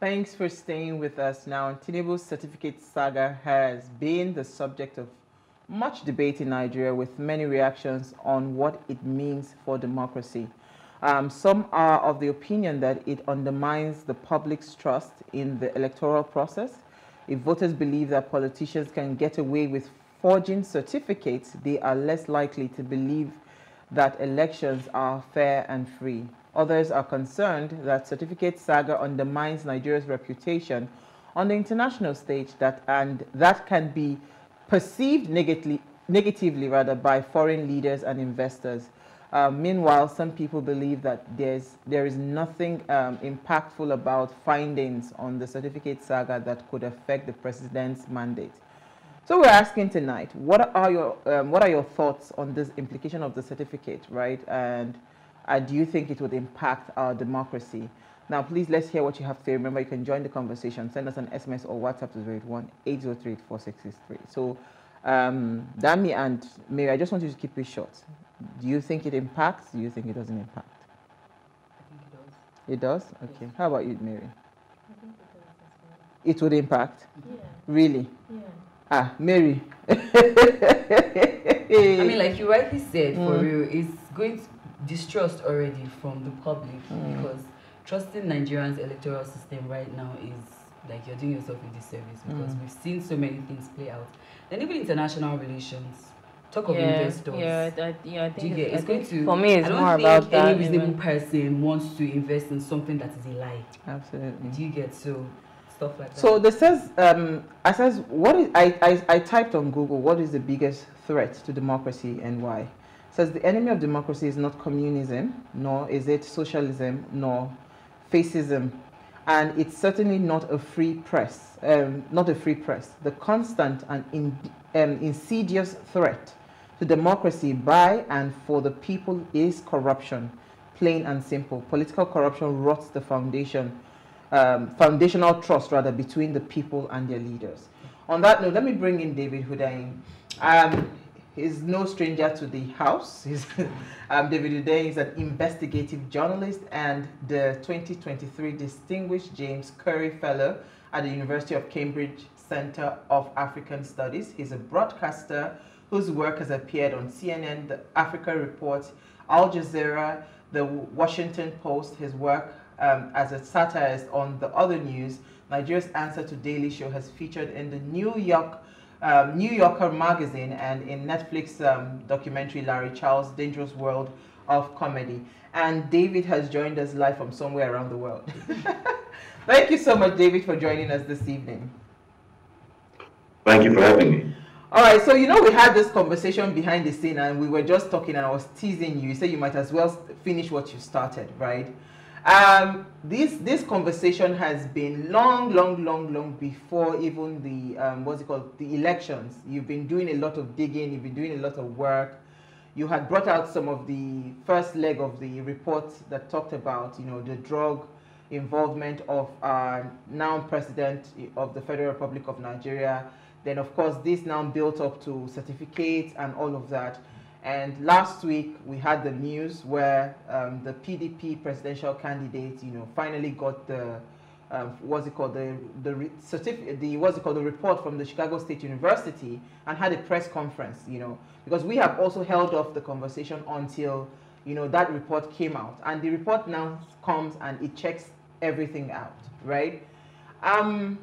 Thanks for staying with us now. Tinubu's certificate saga has been the subject of much debate in Nigeria with many reactions on what it means for democracy. Um, some are of the opinion that it undermines the public's trust in the electoral process. If voters believe that politicians can get away with forging certificates, they are less likely to believe that elections are fair and free. Others are concerned that certificate saga undermines Nigeria's reputation on the international stage that, and that can be perceived negatively, negatively rather by foreign leaders and investors. Um, meanwhile, some people believe that there's, there is nothing um, impactful about findings on the certificate saga that could affect the president's mandate. So we're asking tonight, what are your, um, what are your thoughts on this implication of the certificate, right? And uh, do you think it would impact our democracy? Now, please, let's hear what you have to say. Remember, you can join the conversation. Send us an SMS or WhatsApp to 081 803 4663. So, um, Dami and Mary, I just want you to keep it short. Do you think it impacts? Do you think it doesn't impact? I think it does. It does? Okay. Yes. How about you, Mary? I think it, does it would impact? Yeah. Really? Yeah. Ah, Mary. I mean, like you rightly said, mm. for real, it's going to distrust already from the public mm. because trusting Nigerians' electoral system right now is like you're doing yourself a disservice because mm. we've seen so many things play out. Then even international relations, talk of yeah, investors. Yeah, that, yeah, I think it's, it's going to. For me, it's more about that. Any reasonable person wants to invest in something that is a lie. Absolutely. Do you get so? Stuff like that. So this says, um, I says, what is, I, I, I typed on Google, what is the biggest threat to democracy and why? Says the enemy of democracy is not communism, nor is it socialism, nor fascism, and it's certainly not a free press, um, not a free press. The constant and in, um, insidious threat to democracy by and for the people is corruption, plain and simple. Political corruption rots the foundation um, foundational trust rather between the people and their leaders. On that note, let me bring in David Hundeyin. Um, he's no stranger to the house. um, David Hundeyin is an investigative journalist and the 2023 Distinguished James Currey Fellow at the University of Cambridge Center of African Studies. He's a broadcaster whose work has appeared on CNN, the Africa Report, Al Jazeera, the Washington Post. His work um, as a satirist on the other news, Nigeria's answer to Daily Show has featured in the New York um, New Yorker magazine and in Netflix um, documentary Larry Charles' Dangerous World of Comedy. And David has joined us live from somewhere around the world. Thank you so much, David, for joining us this evening. Thank you for having me. All right, so you know we had this conversation behind the scene, and we were just talking, and I was teasing you. You said you might as well finish what you started, right? Um, this this conversation has been long, long, long, long before even the um, what's it called the elections. You've been doing a lot of digging. You've been doing a lot of work. You had brought out some of the first leg of the report that talked about you know the drug involvement of our now president of the Federal Republic of Nigeria. Then of course this now built up to certificates and all of that. And last week we had the news where um, the PDP presidential candidate, you know, finally got the um, what's it called the the certificate the what's it called the report from the Chicago State University and had a press conference, you know, because we have also held off the conversation until you know that report came out, and the report now comes and it checks everything out, right? Um,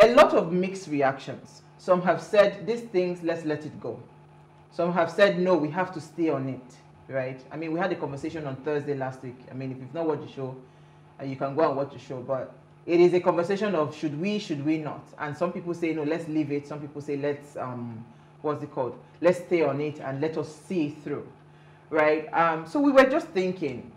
a lot of mixed reactions some have said, these things, let's let it go. Some have said, no, we have to stay on it, right? I mean, we had a conversation on Thursday last week. I mean, if you've not watched the show, uh, you can go and watch the show, but it is a conversation of should we, should we not? And some people say, no, let's leave it. Some people say, let's, um, what's it called? Let's stay on it and let us see through, right? Um, so we were just thinking,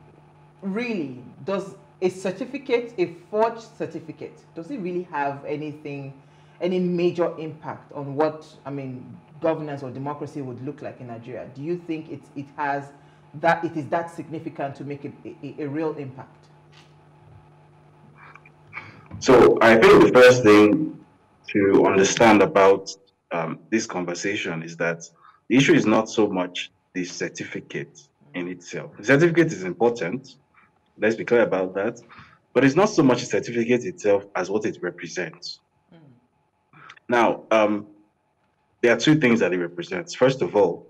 really, does a certificate, a forged certificate, does it really have anything any major impact on what I mean governance or democracy would look like in Nigeria? Do you think it it has that it is that significant to make a, a, a real impact? So I think the first thing to understand about um, this conversation is that the issue is not so much the certificate in itself. The certificate is important. Let's be clear about that. but it's not so much a certificate itself as what it represents. Now, um, there are two things that it represents. First of all,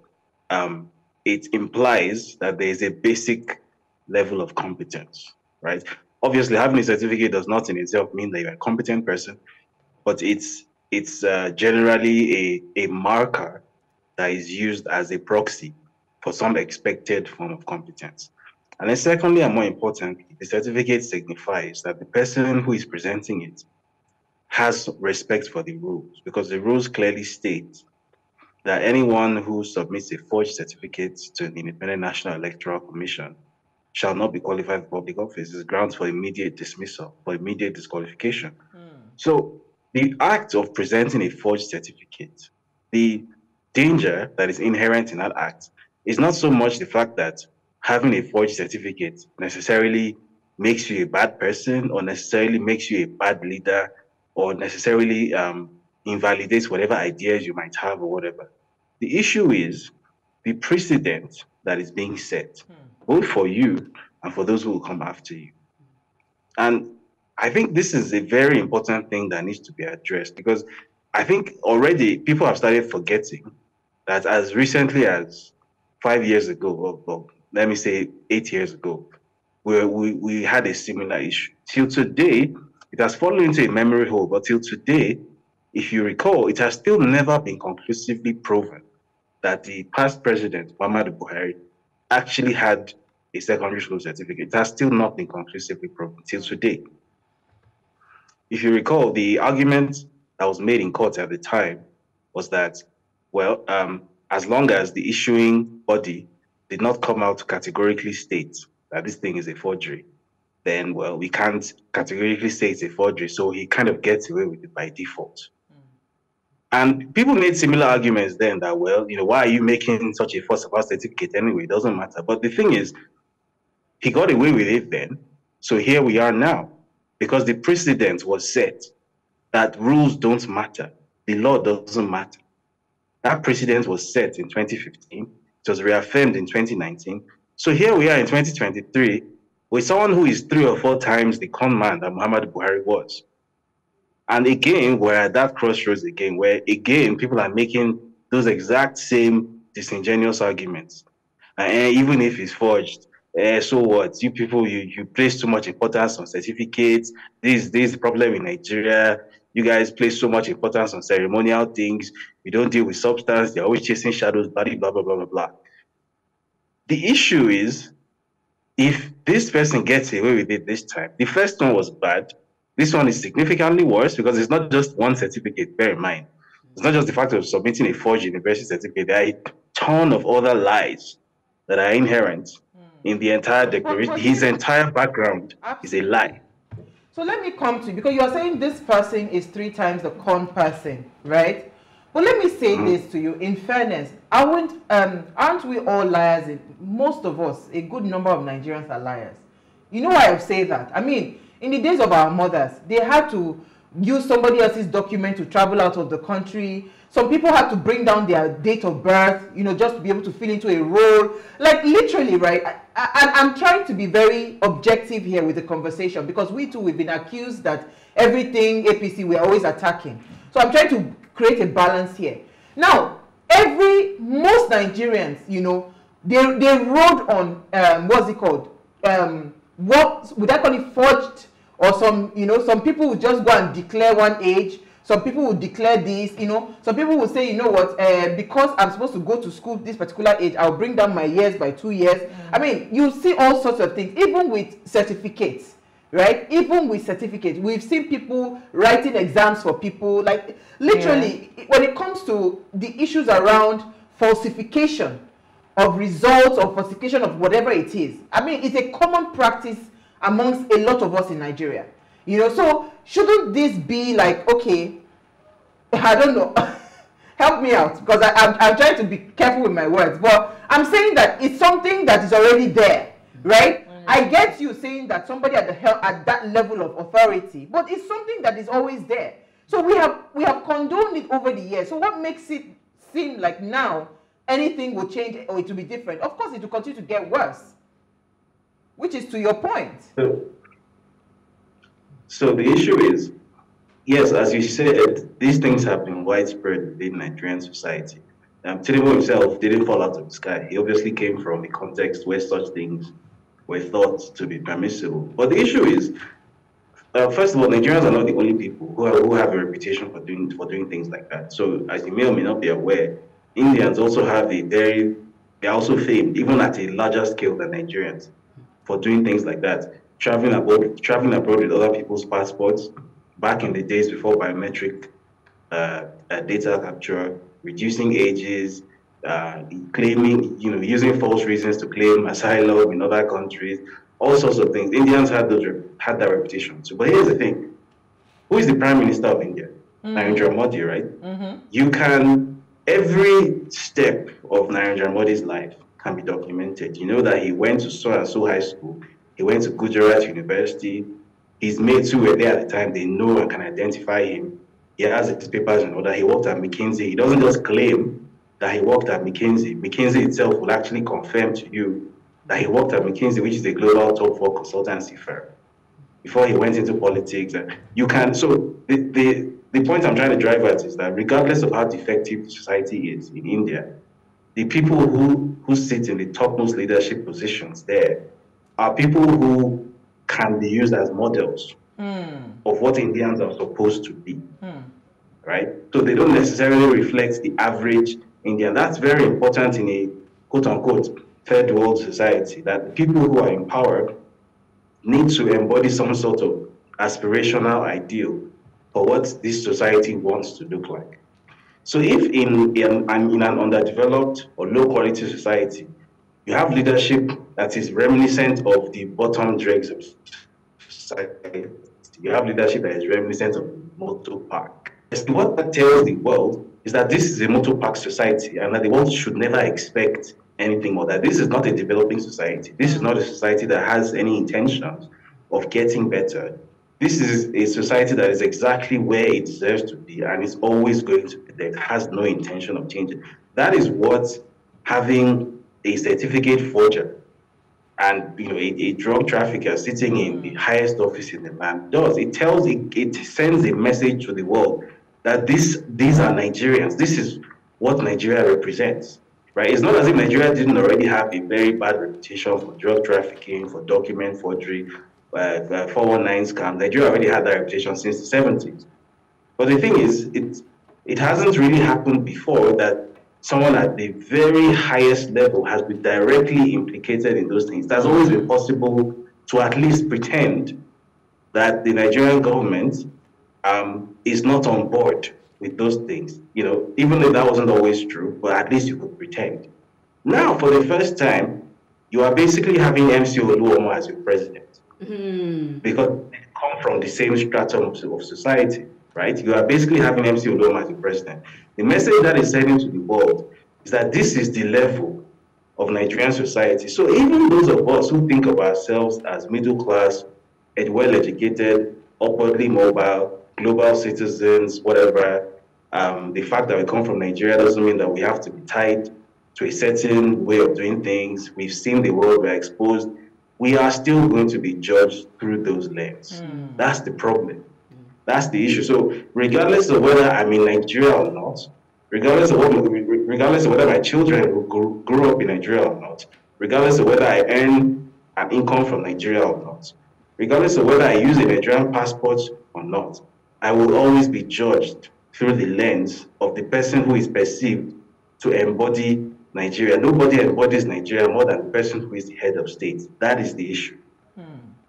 um, it implies that there is a basic level of competence, right? Obviously, having a certificate does not in itself mean that you're a competent person, but it's it's uh, generally a, a marker that is used as a proxy for some expected form of competence. And then secondly, and more importantly, the certificate signifies that the person who is presenting it has respect for the rules because the rules clearly state that anyone who submits a forged certificate to the Independent National Electoral Commission shall not be qualified for public office. It's grounds for immediate dismissal, for immediate disqualification. Mm. So the act of presenting a forged certificate, the danger that is inherent in that act is not so much the fact that having a forged certificate necessarily makes you a bad person or necessarily makes you a bad leader or necessarily um, invalidates whatever ideas you might have or whatever. The issue is the precedent that is being set, hmm. both for you and for those who will come after you. And I think this is a very important thing that needs to be addressed because I think already people have started forgetting that as recently as five years ago, or, or let me say eight years ago, where we, we had a similar issue. Till today, it has fallen into a memory hole, but till today, if you recall, it has still never been conclusively proven that the past president, Muhammadu Buhari, actually had a secondary school certificate. It has still not been conclusively proven till today. If you recall, the argument that was made in court at the time was that, well, um, as long as the issuing body did not come out to categorically state that this thing is a forgery, then, well, we can't categorically say it's a forgery. So he kind of gets away with it by default. And people made similar arguments then that, well, you know, why are you making such a fuss about certificate anyway? It doesn't matter. But the thing is, he got away with it then. So here we are now because the precedent was set that rules don't matter. The law doesn't matter. That precedent was set in 2015. It was reaffirmed in 2019. So here we are in 2023 with someone who is three or four times the con man that Muhammad Buhari was. And again, we're at that crossroads again, where again, people are making those exact same disingenuous arguments. And even if it's forged, uh, so what? You people, you, you place too much importance on certificates. This, this problem in Nigeria. You guys place so much importance on ceremonial things. You don't deal with substance. They're always chasing shadows, blah, blah, blah, blah, blah. The issue is, if this person gets away with it this time, the first one was bad. This one is significantly worse because it's not just one certificate, bear in mind. It's not just the fact of submitting a forged university certificate. There are a ton of other lies that are inherent mm. in the entire declaration. His entire background is a lie. So let me come to you because you are saying this person is three times the con person, right? But let me say mm. this to you. In fairness, aren't um, aren't we all liars? Most of us, a good number of Nigerians are liars. You know why I say that? I mean, in the days of our mothers, they had to use somebody else's document to travel out of the country. Some people had to bring down their date of birth, you know, just to be able to fill into a role. Like literally, right? I, am trying to be very objective here with the conversation because we too, we've been accused that everything APC, we're always attacking. So I'm trying to create a balance here. Now, every, most Nigerians, you know, they, they rode on, um, what's it called? Um, what, would I call it forged or some, you know, some people would just go and declare one age. Some people would declare this, you know. Some people would say, you know what, uh, because I'm supposed to go to school this particular age, I'll bring down my years by two years. Mm. I mean, you see all sorts of things, even with certificates, right? Even with certificates, we've seen people writing exams for people. Like, literally, yeah. when it comes to the issues around falsification of results or falsification of whatever it is, I mean, it's a common practice amongst a lot of us in Nigeria. You know, so shouldn't this be like, okay, I don't know, help me out because I, I'm, I'm trying to be careful with my words, but I'm saying that it's something that is already there, right? I get you saying that somebody at the hell at that level of authority, but it's something that is always there. So we have we have condoned it over the years. So what makes it seem like now anything will change or it will be different? Of course, it will continue to get worse which is to your point. So the issue is, yes, as you said, these things have been widespread within Nigerian society. Um, Tinubu himself didn't fall out of the sky. He obviously came from a context where such things were thought to be permissible. But the issue is, uh, first of all, Nigerians are not the only people who, are, who have a reputation for doing for doing things like that. So, as you may or may not be aware, Indians also have a very, they're also famed, even at a larger scale than Nigerians, for doing things like that. Traveling abroad, traveling abroad with other people's passports, back in the days before biometric uh, uh, data capture, reducing ages, uh, claiming, you know, using false reasons to claim asylum in other countries, all sorts of things. Indians had those had that reputation too. But here's the thing: who is the Prime Minister of India? Mm-hmm. Narendra Modi, right? Mm-hmm. You can every step of Narendra Modi's life can be documented. You know that he went to so and so high school. He went to Gujarat University. His mates who were there at the time, they know and can identify him he has his papers in order. He worked at McKinsey. He doesn't just claim that he worked at McKinsey. McKinsey itself will actually confirm to you that he worked at McKinsey, which is a global top four consultancy firm, before he went into politics. You can so the, the the point I'm trying to drive at is that regardless of how defective society is in India, the people who who sit in the topmost leadership positions there are people who can be used as models mm. of what Indians are supposed to be. Mm. Right? So they don't necessarily reflect the average Indian. That's very important in a quote unquote third world society that people who are in power need to embody some sort of aspirational ideal for what this society wants to look like. So if in, in, in an underdeveloped or low quality society, you have leadership that is reminiscent of the bottom dregs of society, you have leadership that is reminiscent of motor park. What that tells the world is that this is a motor park society and that the world should never expect anything more. That this is not a developing society. This is not a society that has any intentions of getting better. This is a society that is exactly where it deserves to be and is always going to be there. It has no intention of changing. That is what having a certificate forger and you know a, a, drug trafficker sitting in the highest office in the land does it tells it, it sends a message to the world that this these are nigerians. This is what nigeria represents right? It's not as if nigeria didn't already have a very bad reputation for drug trafficking for document forgery uh, uh, 419 scam. Nigeria already had that reputation since the 70s but the thing is it it hasn't really happened before that someone at the very highest level has been directly implicated in those things. It has always been possible to at least pretend that the Nigerian government um, is not on board with those things. You know, even if that wasn't always true, but at least you could pretend. Now, for the first time, you are basically having MC Oluomo as your president mm. because they come from the same stratum of, society right? You are basically having MC Oluomo as your president. The message that is sending to the world is that this is the level of Nigerian society. So even those of us who think of ourselves as middle class, well educated, upwardly mobile, global citizens, whatever, um, the fact that we come from Nigeria doesn't mean that we have to be tied to a certain way of doing things. We've seen the world, we're exposed. We are still going to be judged through those lenses. Mm. That's the problem. That's the issue. So regardless of whether I'm in Nigeria or not, regardless of what, regardless of whether my children grew, grew up in Nigeria or not, regardless of whether I earn an income from Nigeria or not, regardless of whether I use a Nigerian passport or not, I will always be judged through the lens of the person who is perceived to embody Nigeria. Nobody embodies Nigeria more than the person who is the head of state. That is the issue.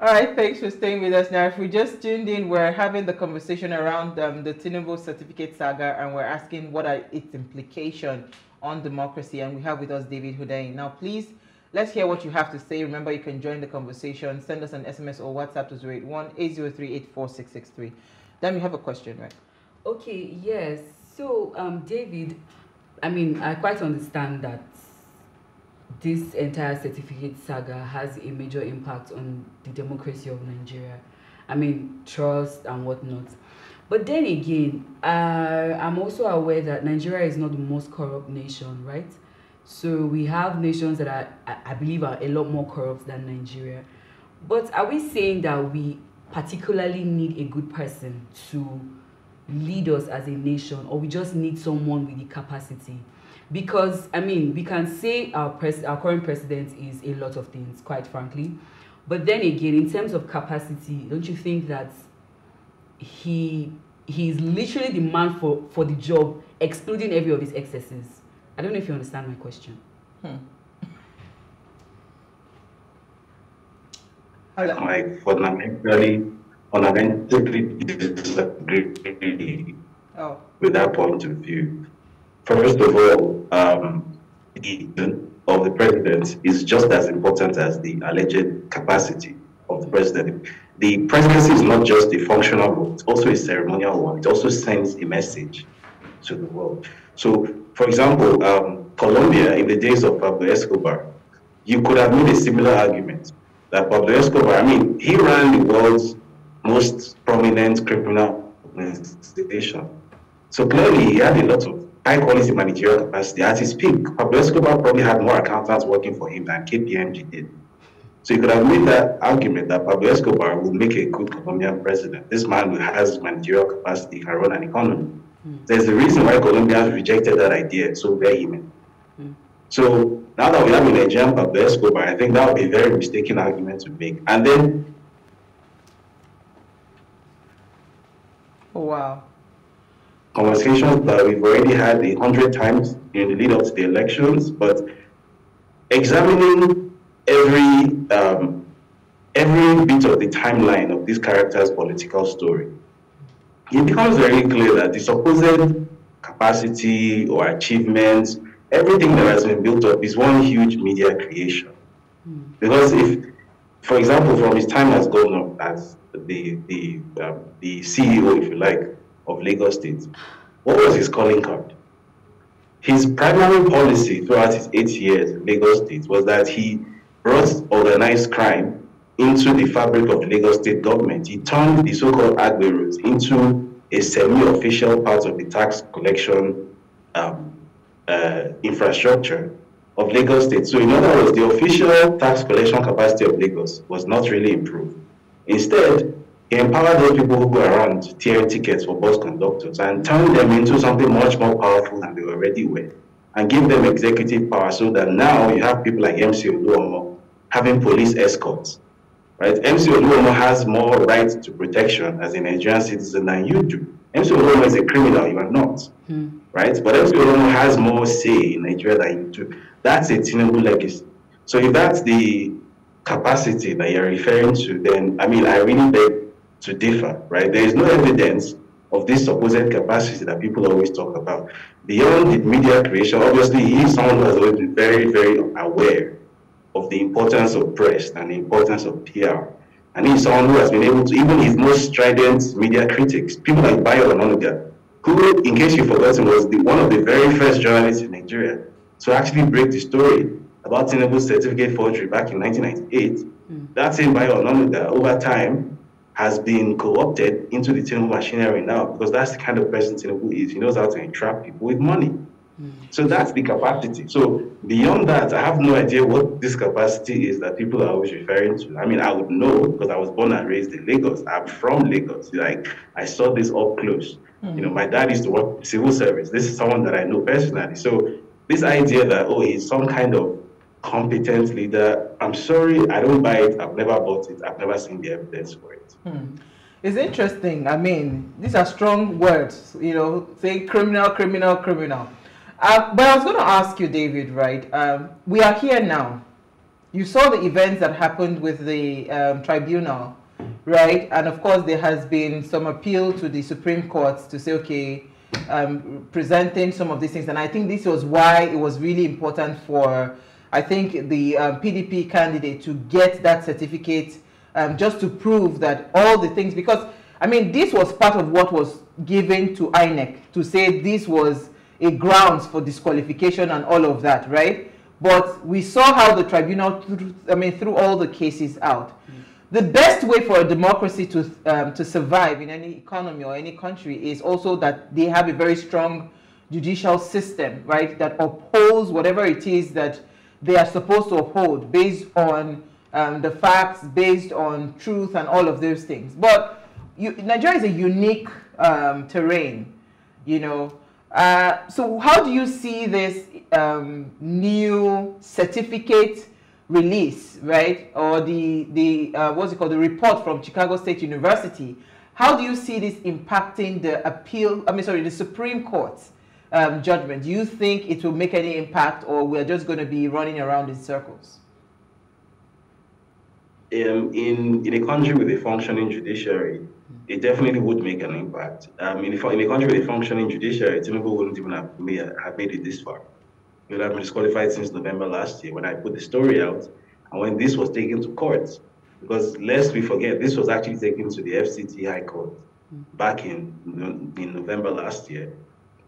All right, thanks for staying with us. Now, if we just tuned in, we're having the conversation around um, the Tinubu certificate saga, and we're asking what are its implications on democracy. And we have with us David Hundeyin. Now, please, let's hear what you have to say. Remember, you can join the conversation. Send us an SMS or WhatsApp to 081 803 84663. Then we have a question, right? Okay, yes. So, um, David, I mean, I quite understand that this entire certificate saga has a major impact on the democracy of Nigeria. I mean, trust and whatnot. But then again, uh, I'm also aware that Nigeria is not the most corrupt nation, right? So we have nations that are, I believe, are a lot more corrupt than Nigeria. But are we saying that we particularly need a good person to lead us as a nation or we just need someone with the capacity. Because i mean we can say our pres- our current president is a lot of things quite frankly. But then again in terms of capacity don't you think that he he's literally the man for for the job excluding every of his excesses? I don't know if you understand my question. Hmm. I fundamentally, fundamentally disagree oh. with that point of view. First of all, um, the of the president is just as important as the alleged capacity of the president. The presidency is not just a functional one, it's also a ceremonial one. It also sends a message to the world. So, for example, um, Colombia, in the days of Pablo Escobar, you could have made a similar argument that Pablo Escobar, I mean, he ran the world's most prominent criminal investigation. So clearly, he had a lot of high quality managerial capacity. At his peak, Pablo Escobar probably had more accountants working for him than KPMG did. So you could have made that argument that Pablo Escobar would make a good Colombian president. This man who has managerial capacity can run an economy. Mm. There's a reason why Colombia rejected that idea so vehemently. Mm. So now that we have a Nigerian Pablo Escobar, I think that would be a very mistaken argument to make. And then. Oh, wow. Conversations that we've already had a hundred times in the lead up to the elections, but examining every um, every bit of the timeline of this character's political story, it becomes very clear that the supposed capacity or achievements everything that has been built up is one huge media creation. Because if, for example, from his time as governor, as the the um, the CEO, if you like, of Lagos State, what was his calling card? His primary policy throughout his eight years in Lagos State was that he brought organized crime into the fabric of Lagos State government. He turned the so-called Agberos into a semi-official part of the tax collection um, uh, infrastructure of Lagos State. So in other words, the official tax collection capacity of Lagos was not really improved. Instead, he empowered those people who go around tearing tickets for bus conductors and turned them into something much more powerful than they already were and give them executive power so that now you have people like MC Oluomo having police escorts. Right? MC Oluomo has more right to protection as a Nigerian citizen than you do. MC Oluomo is a criminal, you are not. Hmm right? But Oluomo has more say in Nigeria than you do. That's a Tinubu legacy. So if that's the capacity that you're referring to, then I mean, I really beg to differ, right? There is no evidence of this supposed capacity that people always talk about. Beyond the media creation, obviously, he is someone who has always been very, very aware of the importance of press and the importance of PR. And he's someone who has been able to, even his most strident media critics, people like Bayo Onanuga, who, in case you've forgotten, was the, one of the very first journalists in Nigeria to actually break the story about Tinubu's certificate forgery back in 1998. Mm. That same Bayo Onanuga, over time, has been co-opted into the Tinubu machinery now because that's the kind of person Tinubu is. He knows how to entrap people with money. Mm. So that's the capacity. So beyond that, I have no idea what this capacity is that people are always referring to. I mean, I would know because I was born and raised in Lagos. I'm from Lagos. Like I saw this up close. Mm-hmm. You know, my dad used to work civil service. This is someone that I know personally. So this idea that oh, he's some kind of competent leader, I'm sorry, I don't buy it. I've never bought it. I've never seen the evidence for it. Hmm. It's interesting. I mean, these are strong words. You know, say criminal, criminal, criminal. Uh, but I was going to ask you, David. Right? Um, we are here now. You saw the events that happened with the um, tribunal right? And of course, there has been some appeal to the Supreme Court to say, okay, um, presenting some of these things. And I think this was why it was really important for, I think, the um, PDP candidate to get that certificate um, just to prove that all the things, because, I mean, this was part of what was given to INEC to say this was a grounds for disqualification and all of that, right? But we saw how the tribunal, I mean, threw all the cases out. Mm the best way for a democracy to, um, to survive in any economy or any country is also that they have a very strong judicial system, right, that upholds whatever it is that they are supposed to uphold based on um, the facts based on truth and all of those things. But you, Nigeria is a unique um, terrain, you know. Uh, so how do you see this um, new certificate release, right? Or the, the uh, what's it called, the report from Chicago State University. How do you see this impacting the appeal, I mean, sorry, the Supreme Court um, judgment? Do you think it will make any impact or we're just going to be running around in circles? Um, in, in a country with a functioning judiciary, it definitely would make an impact. Um, in, a, in a country with a functioning judiciary, Tinubu wouldn't even have made, have made it this far. He would have been disqualified since November last year when I put the story out and when this was taken to court. Because lest we forget, this was actually taken to the FCT High Court back in, in November last year.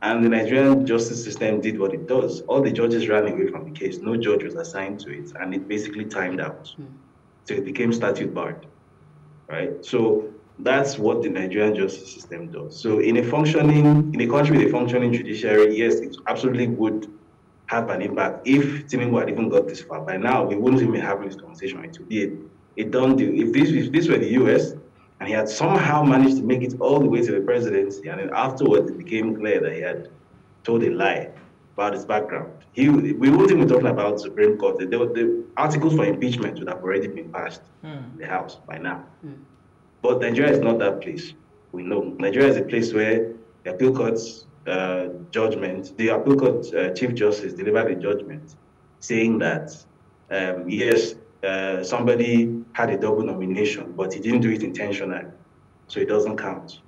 And the Nigerian justice system did what it does. All the judges ran away from the case. No judge was assigned to it, and it basically timed out. Mm. So it became statute barred, right? So that's what the Nigerian justice system does. So in a functioning, in a country with a functioning judiciary, yes, it absolutely would have an impact. If Tinubu had even got this far, by now we wouldn't even be having this conversation. It would be a, a done deal. If this if this were the US and he had somehow managed to make it all the way to the presidency, and then afterwards it became clear that he had told a lie about his background, he we wouldn't even be talking about Supreme Court. The, the articles for impeachment would have already been passed mm. in the House by now. Mm. But Nigeria is not that place. We know Nigeria is a place where the appeal courts uh, judgment, the appeal court uh, chief justice delivered a judgment saying that um, yes, uh, somebody had a double nomination, but he didn't do it intentionally, so it doesn't count.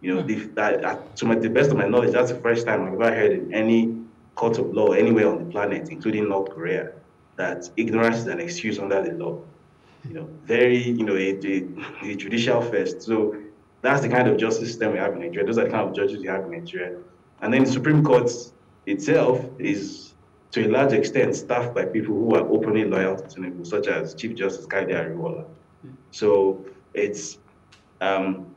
You know, hmm. that, to my, the best of my knowledge, that's the first time I've ever heard in any court of law anywhere on the planet, including North Korea, that ignorance is an excuse under the law. You know, very, you know, a, a, a judicial first. So that's the kind of justice system we have in Nigeria. Those are the kind of judges we have in Nigeria. And then the Supreme Court itself is, to a large extent, staffed by people who are openly loyal to Tinubu, such as Chief Justice Kayode Ariwoola. So it's um,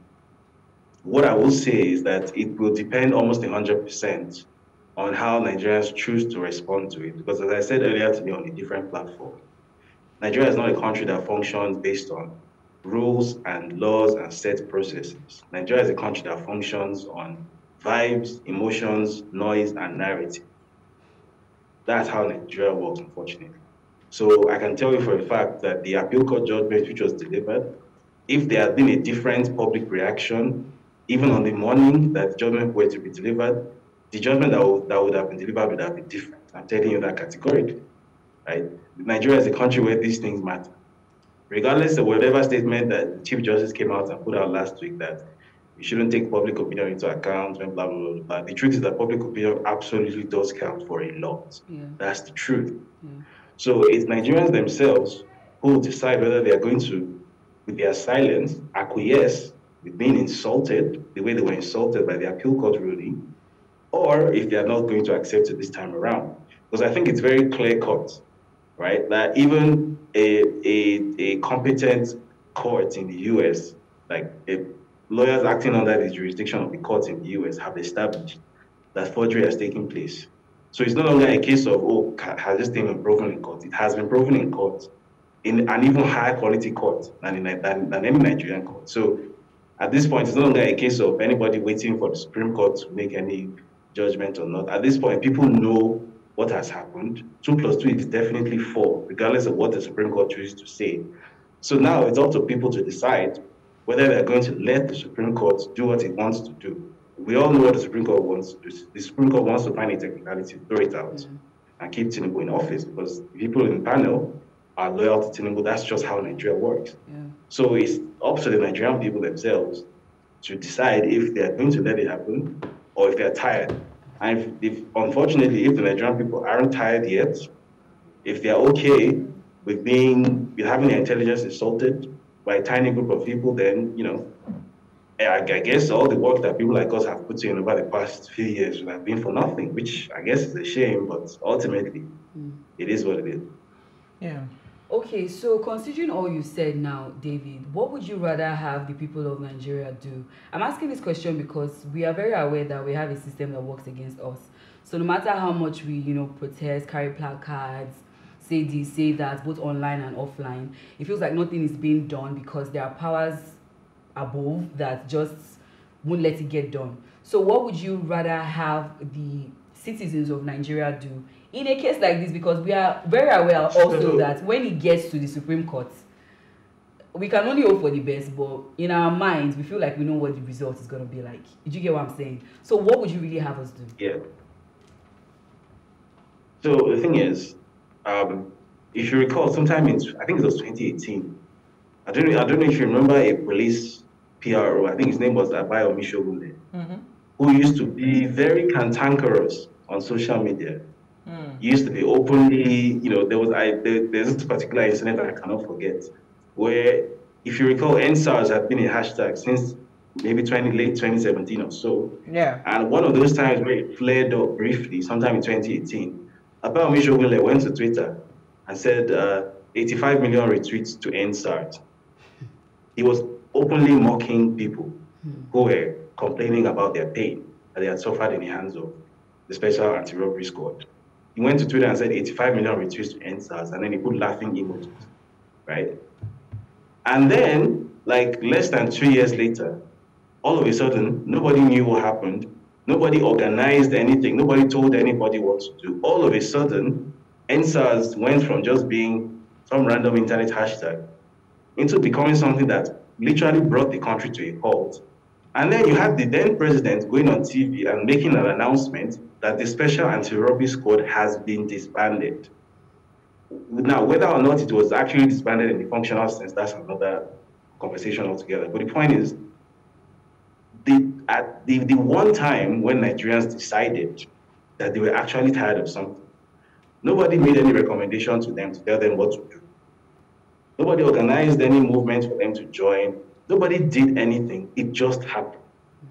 what I will say is that it will depend almost 100% on how Nigerians choose to respond to it. Because as I said earlier today on a different platform, Nigeria is not a country that functions based on rules and laws and set processes. Nigeria is a country that functions on vibes, emotions, noise, and narrative. That's how Nigeria works, unfortunately. So I can tell you for a fact that the appeal court judgment which was delivered, if there had been a different public reaction, even on the morning that the judgment were to be delivered, the judgment that would, that would have been delivered would have been different. I'm telling you that categorically. Right? Nigeria is a country where these things matter regardless of whatever statement that Chief Justice came out and put out last week that you shouldn't take public opinion into account and blah, blah, blah, blah. The truth is that public opinion absolutely does count for a lot. Yeah. That's the truth. Yeah. So it's Nigerians themselves who decide whether they are going to, with their silence, acquiesce with being insulted the way they were insulted by the appeal court ruling, or if they are not going to accept it this time around. Because I think it's very clear cut right? That even a, a, a competent court in the US, like lawyers acting under the jurisdiction of the court in the US, have established that forgery has taken place. So it's no longer a case of, oh, has this thing been proven in court? It has been proven in court, in an even higher quality court than, in, than, than any Nigerian court. So at this point, it's no longer a case of anybody waiting for the Supreme Court to make any judgment or not. At this point, people know what has happened. Two plus two is definitely four, regardless of what the Supreme Court chooses to say. So now it's up to people to decide whether they're going to let the Supreme Court do what it wants to do. We all know what the Supreme Court wants to do. The Supreme Court wants to find a technicality, throw it out, mm-hmm. and keep Tinubu in office because people in the panel are loyal to Tinubu. That's just how Nigeria works. Yeah. So it's up to the Nigerian people themselves to decide if they're going to let it happen or if they're tired and if, if, unfortunately, if the Nigerian people aren't tired yet, if they're okay with being with having their intelligence insulted by a tiny group of people, then you know, I, I guess all the work that people like us have put in over the past few years would have been for nothing, which I guess is a shame, but ultimately, mm. it is what it is. Yeah. Okay, so considering all you said now, David, what would you rather have the people of Nigeria do? I'm asking this question because we are very aware that we have a system that works against us. So no matter how much we, you know, protest, carry placards, say this, say that, both online and offline. It feels like nothing is being done because there are powers above that just won't let it get done. So, what would you rather have the citizens of Nigeria do in a case like this? Because we are very aware also that when it gets to the Supreme Court, we can only hope for the best, but in our minds, we feel like we know what the result is going to be like. Did you get what I'm saying? So, what would you really have us do? Yeah. So the thing is, um, if you recall, sometime in I think it was 2018. I don't know. I don't know if you remember a police PRO. I think his name was Abayomi Shogunle, mm-hmm. who used to be very cantankerous on social media. Mm. Used to be openly, you know, there was I there, there's this particular incident that I cannot forget, where if you recall, EndSARS had been a hashtag since maybe 20 late 2017 or so. Yeah. And one of those times where it flared up briefly, sometime in 2018 Abayomi Shogunle went to Twitter and said uh, 85 million retweets to EndSARS. He was openly mocking people who were complaining about their pain that they had suffered in the hands of the Special Anti-Robbery Squad. He went to Twitter and said 85 million retweets to EndSARS, and then he put laughing emojis, right? And then, like less than two years later, all of a sudden, nobody knew what happened. Nobody organized anything. Nobody told anybody what to do. All of a sudden, EndSARS went from just being some random internet hashtag into becoming something that literally brought the country to a halt. And then you have the then president going on TV and making an announcement that the Special Anti-Robbery Squad has been disbanded. Now, whether or not it was actually disbanded in the functional sense, that's another conversation altogether. But the point is, the, at the, the one time when Nigerians decided that they were actually tired of something, nobody made any recommendation to them to tell them what to do. Nobody organized any movement for them to join. Nobody did anything. It just happened.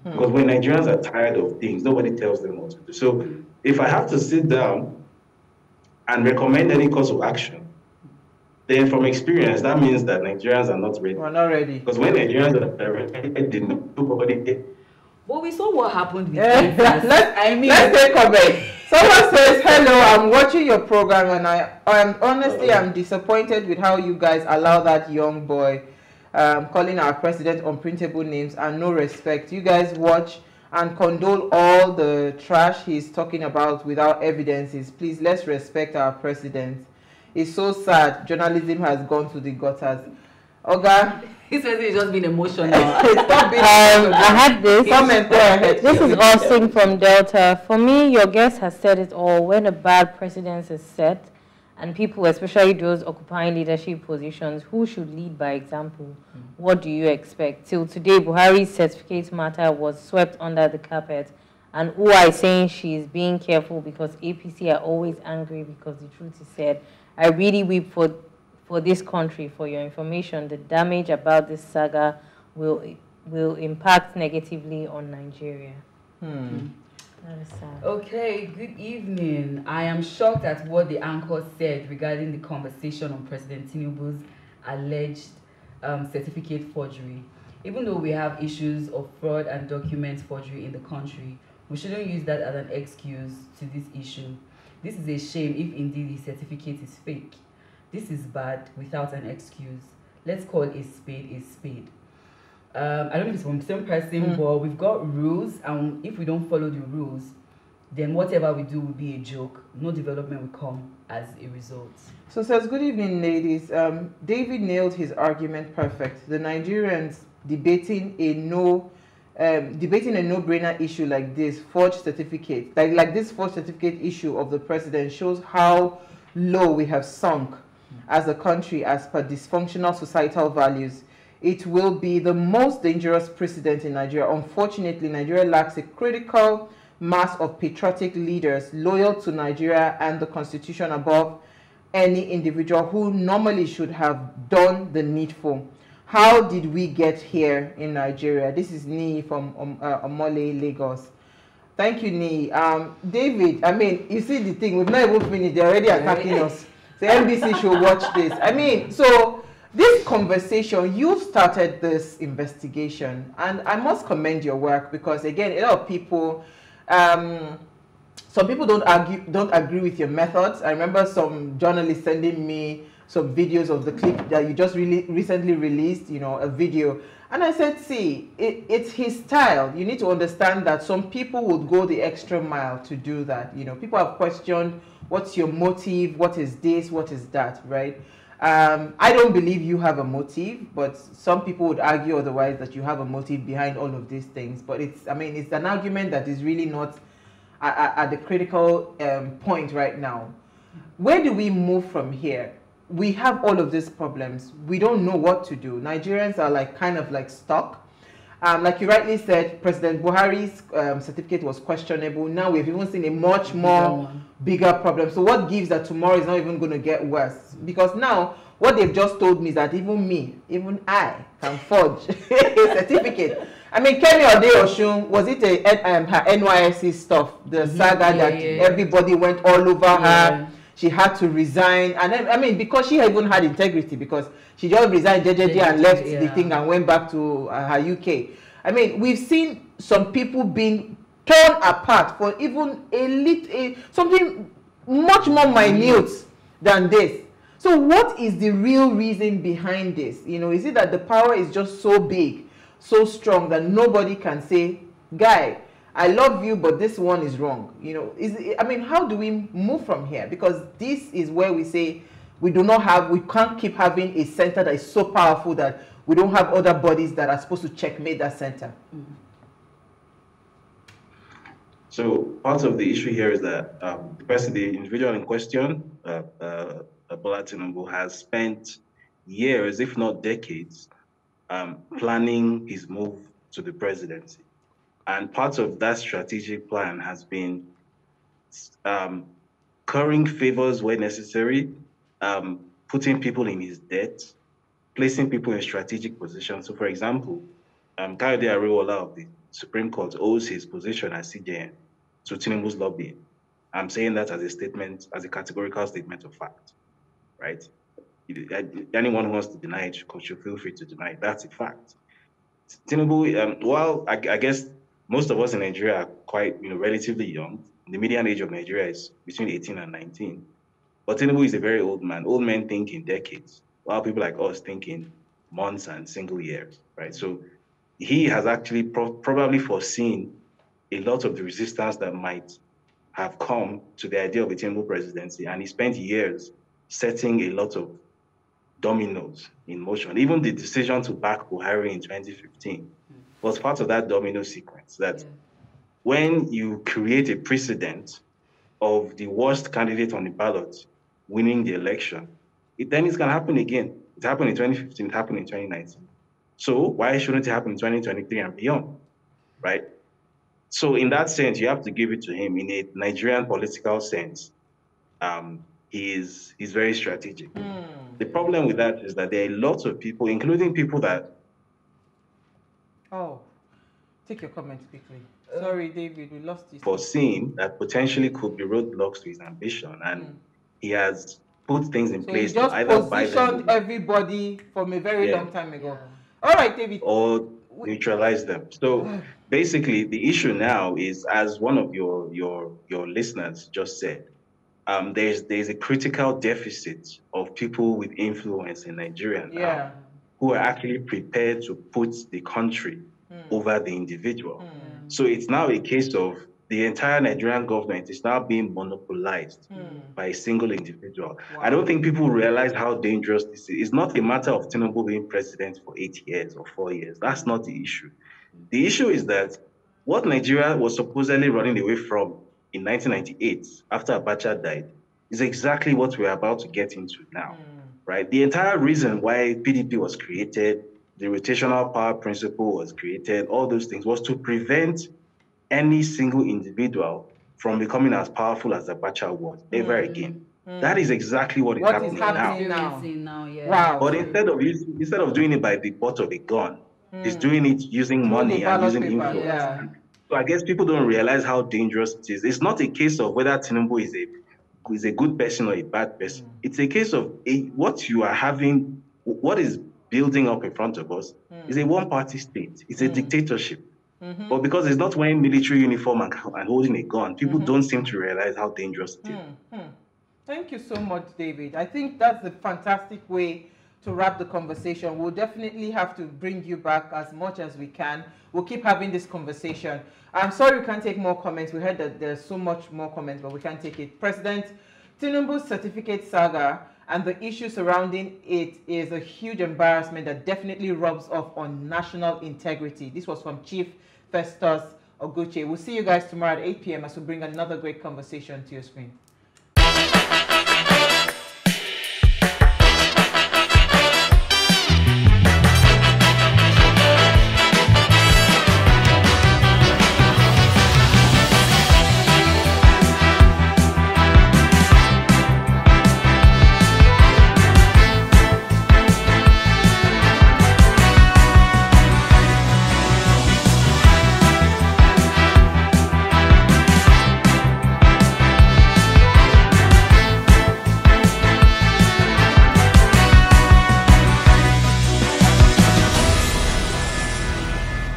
Hmm. Because when Nigerians are tired of things, nobody tells them what to do. So if I have to sit down and recommend any course of action, then from experience, that means that Nigerians are not ready. We're not ready. Because when Nigerians are ready, nobody. Well, we saw what happened with yeah. let's, I mean, let's take comment. Someone says, "Hello, I'm watching your program, and I, I'm honestly, I'm disappointed with how you guys allow that young boy, um, calling our president unprintable names and no respect. You guys watch." and condole all the trash he's talking about without evidences. Please let's respect our president. It's so sad. Journalism has gone to the gutters. Oga. He says he's just being emotional. Stop being um, I had this. Comment there. This is Austin from Delta. For me, your guest has said it all. When a bad precedent is set, and people, especially those occupying leadership positions, who should lead by example? Mm. What do you expect? Till today, Buhari's certificate matter was swept under the carpet. And who are saying she's being careful because APC are always angry because the truth is said. I really weep for, for this country, for your information. The damage about this saga will, will impact negatively on Nigeria. Hmm. Okay, good evening. I am shocked at what the anchor said regarding the conversation on President Tinubu's alleged um, certificate forgery. Even though we have issues of fraud and document forgery in the country, we shouldn't use that as an excuse to this issue. This is a shame if indeed the certificate is fake. This is bad without an excuse. Let's call a spade a spade. Um, I don't know if it's from the same person, mm. but we've got rules, and if we don't follow the rules, then whatever we do will be a joke. No development will come as a result. So says, good evening, ladies. Um, David nailed his argument perfect. The Nigerians debating a no um, debating a no-brainer issue like this forged certificate, like, like this forged certificate issue of the president shows how low we have sunk as a country as per dysfunctional societal values. It will be the most dangerous precedent in Nigeria. Unfortunately, Nigeria lacks a critical mass of patriotic leaders loyal to Nigeria and the constitution above any individual who normally should have done the needful how did we get here in Nigeria? This is Ni from um, uh, Omole, Lagos. Thank you, Ni. Um, David, I mean, you see the thing, we've not even finished, they're already attacking us. The NBC should watch this. I mean, so this conversation, you've started this investigation, and I must commend your work because, again, a lot of people, um, some people don't argue, don't agree with your methods. I remember some journalists sending me some videos of the clip that you just really recently released, you know, a video. And I said, see, it, it's his style. You need to understand that some people would go the extra mile to do that. You know, people have questioned what's your motive, what is this, what is that, right? Um, I don't believe you have a motive, but some people would argue otherwise that you have a motive behind all of these things. But it's, I mean, it's an argument that is really not at, at the critical um, point right now. Where do we move from here? we have all of these problems. We don't know what to do. Nigerians are like kind of like stuck. Um, like you rightly said, President Buhari's um, certificate was questionable. Now we've even seen a much more bigger problem. So what gives that tomorrow is not even going to get worse? Because now what they've just told me is that even me, even I, can forge a certificate. I mean, Kemi Adeosun, was it a, um, her NYSC stuff, the mm -hmm. saga yeah, that yeah. everybody went all over yeah. her? She had to resign. And then, i mean because she even had integrity because she just resigned JJJ and left yeah. the thing and went back to uh, her uk i mean we've seen some people being torn apart for even a little something much more minute than this. So what is the real reason behind this? You know is it that the power is just so big so strong that nobody can say guy I love you, but this one is wrong. You know, is I mean, how do we move from here? Because this is where we say we do not have, we can't keep having a center that is so powerful that we don't have other bodies that are supposed to checkmate that center. So part of the issue here is that um, the person, the individual in question, uh, uh, Bola has spent years, if not decades, um, planning his move to the presidency. And part of that strategic plan has been um, currying favors where necessary, um, putting people in his debt, placing people in strategic positions. So, for example, um, Kayode of the Supreme Court owes his position as CJN to Tinubu's lobbying. I'm saying that as a statement, as a categorical statement of fact, right? Anyone who wants to deny it should feel free to deny it. That's a fact. Tinubu, um, well, I, I guess most of us in Nigeria are quite, you know, relatively young. The median age of Nigeria is between 18 and 19. But Tinubu is a very old man. Old men think in decades, while people like us think in months and single years, right? So he has actually pro probably foreseen a lot of the resistance that might have come to the idea of a Tinubu presidency, and he spent years setting a lot of dominoes in motion. Even the decision to back Buhari in 2015 was part of that domino sequence that yeah. when you create a precedent of the worst candidate on the ballot winning the election, it, then it's going to happen again. It happened in 2015, it happened in 2019. So why shouldn't it happen in 2023 and beyond, right? So in that sense, you have to give it to him in a Nigerian political sense. Um, he is he's very strategic. Mm. The problem with that is that there are lots of people, including people that take your comment quickly. Uh, Sorry, David, we lost you. Foreseen that potentially could be roadblocks to his ambition, and mm. he has put things in so place to either positioned everybody from a very yeah. long time ago. All right, David. Or neutralize them. So basically, the issue now is, as one of your your your listeners just said, um, there's there's a critical deficit of people with influence in Nigeria now. Yeah who are actually prepared to put the country. Over the individual. Mm. So it's now a case of the entire Nigerian government is now being monopolized mm. by a single individual. Wow. I don't think people realize how dangerous this is. It's not a matter of Tinubu being president for eight years or four years. That's not the issue. The issue is that what Nigeria was supposedly running away from in 1998 after Abacha died is exactly what we're about to get into now. Mm right? The entire reason why PDP was created, the rotational power principle was created, all those things was to prevent any single individual from becoming as powerful as Abacha was ever mm. again. Mm. That is exactly what is what happening, is happening now. now. yeah. Wow. But instead of instead of doing it by the butt of a gun, mm. he's doing it using money and using paper, influence. Yeah. So I guess people don't realize how dangerous it is. It's not a case of whether Tinubu is a is a good person or a bad person. Mm. It's a case of a, what you are having, what is building up in front of us mm. is a one party state, it's a mm. dictatorship. Mm-hmm. But because it's not wearing military uniform and, and holding a gun, people mm-hmm. don't seem to realize how dangerous it is. Mm-hmm. Thank you so much, David. I think that's a fantastic way to wrap the conversation. We'll definitely have to bring you back as much as we can. We'll keep having this conversation. I'm sorry we can't take more comments. We heard that there's so much more comments, but we can't take it. President Tinubu's certificate saga and the issue surrounding it is a huge embarrassment that definitely rubs off on national integrity. This was from Chief Festus Oguche. We'll see you guys tomorrow at 8 p.m. as we bring another great conversation to your screen.